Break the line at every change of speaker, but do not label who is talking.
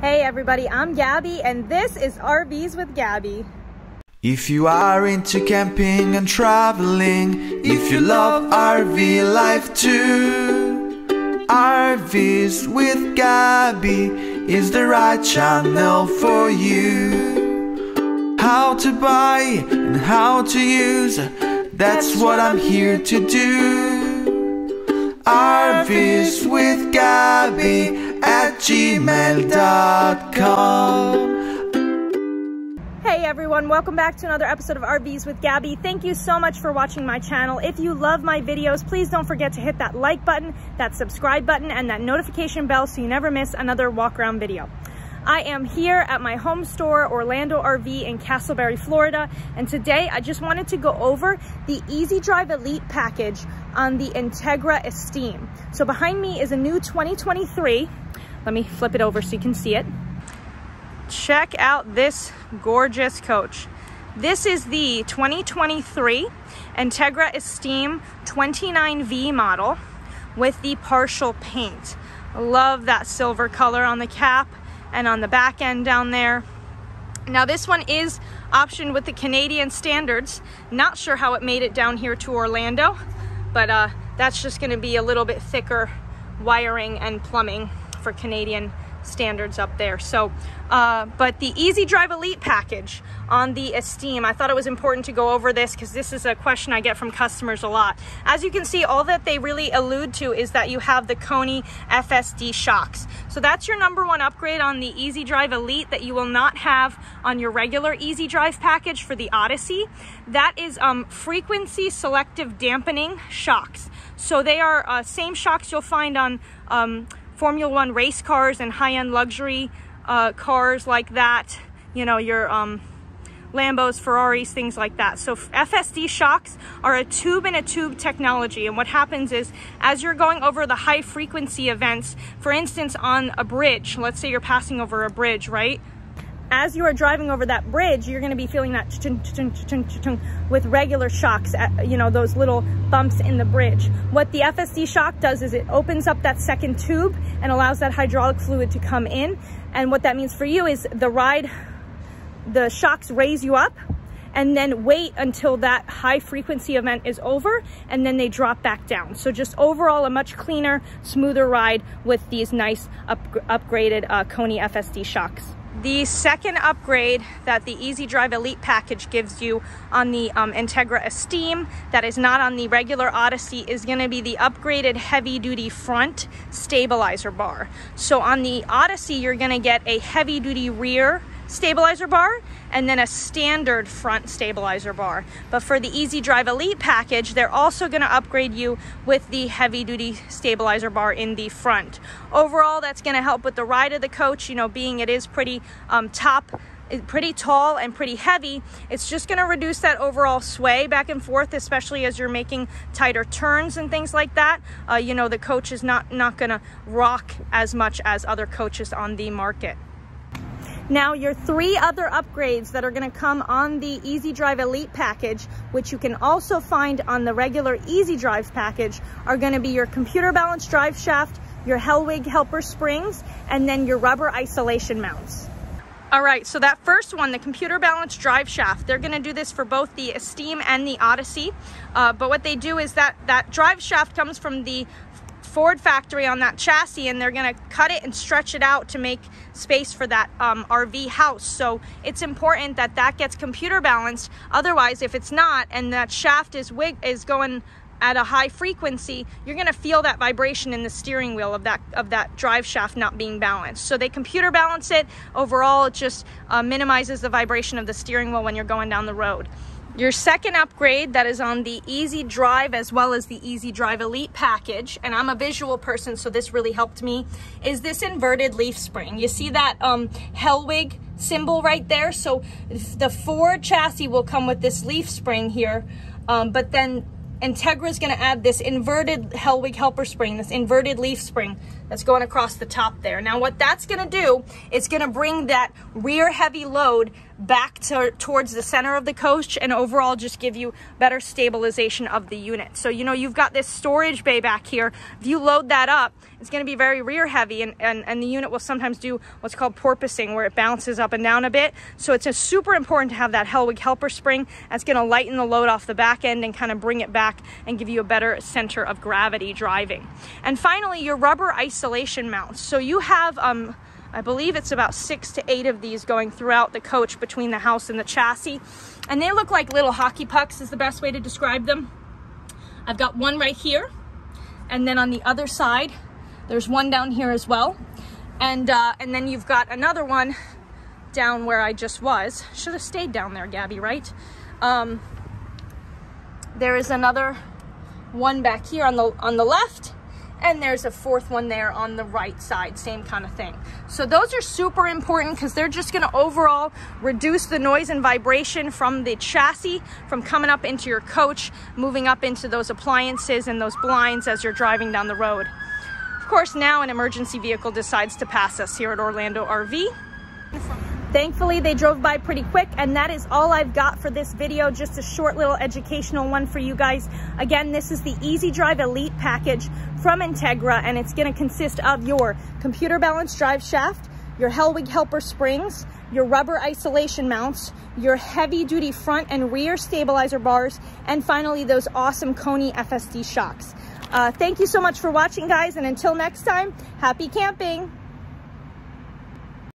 Hey everybody, I'm Gabby and this is RVs with Gabby.
If you are into camping and traveling, if you love RV life too, RVs with Gabby is the right channel for you. How to buy and how to use, that's what I'm here to do. RVs with Gabby at gmail.com.
Hey everyone, welcome back to another episode of RVs with Gabby. Thank you so much for watching my channel. If you love my videos, please don't forget to hit that like button, that subscribe button, and that notification bell so you never miss another walk around video. I am here at my home store, Orlando RV in Casselberry, Florida. And today I just wanted to go over the EZDrive Elite package on the Entegra Esteem. So behind me is a new 2023 let me flip it over so you can see it. Check out this gorgeous coach. This is the 2023 Entegra Esteem 29V model with the partial paint. Love that silver color on the cap and on the back end down there. Now this one is optioned with the Canadian standards. Not sure how it made it down here to Orlando, but uh, that's just gonna be a little bit thicker wiring and plumbing for Canadian standards up there. So, uh, but the EZDrive Elite package on the Esteem, I thought it was important to go over this because this is a question I get from customers a lot. As you can see, all that they really allude to is that you have the Koni FSD shocks. So that's your number one upgrade on the EZDrive Elite that you will not have on your regular EZDrive package for the Odyssey. That is um, frequency selective dampening shocks. So they are uh, same shocks you'll find on um, Formula One race cars and high-end luxury uh, cars like that. You know, your um, Lambos, Ferraris, things like that. So FSD shocks are a tube in a tube technology. And what happens is as you're going over the high frequency events, for instance, on a bridge, let's say you're passing over a bridge, right? As you are driving over that bridge, you're going to be feeling that with regular shocks, at, you know, those little bumps in the bridge. What the FSD shock does is it opens up that second tube and allows that hydraulic fluid to come in. And what that means for you is the ride, the shocks raise you up and then wait until that high frequency event is over and then they drop back down. So just overall a much cleaner, smoother ride with these nice up, upgraded uh, Koni FSD shocks. The second upgrade that the EZDrive Elite package gives you on the um, Entegra Esteem that is not on the regular Odyssey is going to be the upgraded heavy duty front stabilizer bar. So on the Odyssey, you're going to get a heavy duty rear stabilizer bar and then a standard front stabilizer bar. But for the EZDrive Elite package, they're also going to upgrade you with the heavy duty stabilizer bar in the front. Overall, that's going to help with the ride of the coach, you know, being it is pretty um, top pretty tall and pretty heavy, it's just gonna reduce that overall sway back and forth, especially as you're making tighter turns and things like that. Uh, you know, the coach is not, not gonna rock as much as other coaches on the market. Now your three other upgrades that are gonna come on the EZDrive Elite package, which you can also find on the regular EZDrive package, are gonna be your computer balance drive shaft, your Hellwig helper springs, and then your rubber isolation mounts. All right, so that first one, the computer balance drive shaft, they're gonna do this for both the Esteem and the Odyssey. Uh, but what they do is that that drive shaft comes from the Ford factory on that chassis and they're gonna cut it and stretch it out to make space for that um, RV house. So it's important that that gets computer balanced. Otherwise, if it's not and that shaft is wig is going at a high frequency, you're gonna feel that vibration in the steering wheel of that of that drive shaft not being balanced. So they computer balance it. Overall, it just uh, minimizes the vibration of the steering wheel when you're going down the road. Your second upgrade that is on the EZDrive as well as the EZDrive Elite package, and I'm a visual person, so this really helped me, is this inverted leaf spring. You see that um, Hellwig symbol right there? So the Ford chassis will come with this leaf spring here, um, but then Entegra is going to add this inverted Hellwig helper spring, this inverted leaf spring that's going across the top there. Now what that's gonna do, it's gonna bring that rear heavy load back to, towards the center of the coach and overall just give you better stabilization of the unit. So, you know, you've got this storage bay back here. If you load that up, it's going to be very rear heavy and, and, and the unit will sometimes do what's called porpoising where it bounces up and down a bit. So it's super important to have that Hellwig helper spring. That's going to lighten the load off the back end and kind of bring it back and give you a better center of gravity driving. And finally, your rubber isolation mounts. So you have, um, I believe it's about six to eight of these going throughout the coach between the house and the chassis. And they look like little hockey pucks is the best way to describe them. I've got one right here. And then on the other side, there's one down here as well. And, uh, and then you've got another one down where I just was. Should have stayed down there, Gabby, right? Um, there is another one back here on the, on the left and there's a fourth one there on the right side, same kind of thing. So those are super important because they're just gonna overall reduce the noise and vibration from the chassis, from coming up into your coach, moving up into those appliances and those blinds as you're driving down the road. Of course, now an emergency vehicle decides to pass us here at Orlando RV. Thankfully, they drove by pretty quick and that is all I've got for this video. Just a short little educational one for you guys. Again, this is the EZDrive Elite package from Entegra and it's gonna consist of your computer balance drive shaft, your Hellwig helper springs, your rubber isolation mounts, your heavy duty front and rear stabilizer bars, and finally those awesome Koni FSD shocks. Uh, thank you so much for watching guys and until next time, happy camping.